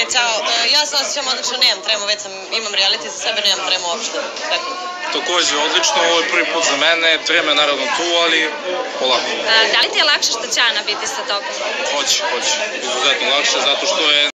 E, čao, e, ja se osjećam odlično, nemam tremu, već sam, imam reality za sebe, nemam tremu uopšte. Takođe, odlično, ovo je prvi put za mene, trema je naravno tu, ali polako. A, da li ti je lakše što će Ana biti sa tobom? Hoće, hoće, izuzetno lakše, zato što je